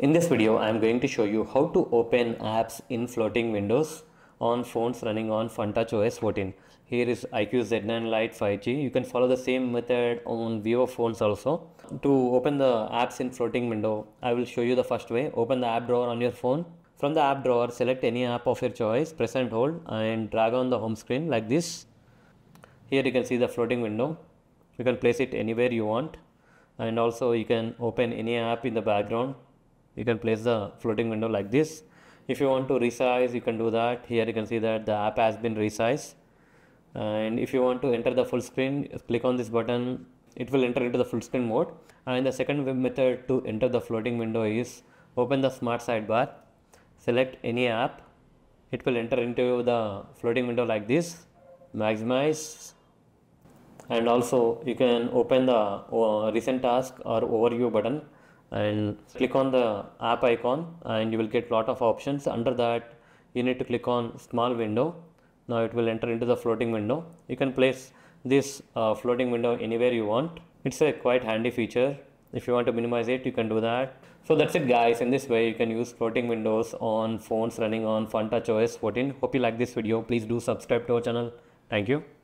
In this video, I am going to show you how to open apps in floating windows on phones running on FunTouch OS 14. Here is iQOO Z9 Lite 5G. You can follow the same method on Vivo phones also. To open the apps in floating window, I will show you the first way. Open the app drawer on your phone. From the app drawer, select any app of your choice, press and hold and drag on the home screen like this. Here you can see the floating window. You can place it anywhere you want and also you can open any app in the background you can place the floating window like this. If you want to resize you can do that. Here you can see that the app has been resized. And if you want to enter the full screen click on this button. It will enter into the full screen mode. And the second method to enter the floating window is open the smart sidebar. Select any app. It will enter into the floating window like this. Maximize. And also you can open the uh, recent task or overview button and click on the app icon and you will get lot of options. Under that you need to click on small window. Now it will enter into the floating window. You can place this uh, floating window anywhere you want. It's a quite handy feature. If you want to minimize it you can do that. So that's it guys. In this way you can use floating windows on phones running on funtouch os 14 hope you like this video. Please do subscribe to our channel. Thank you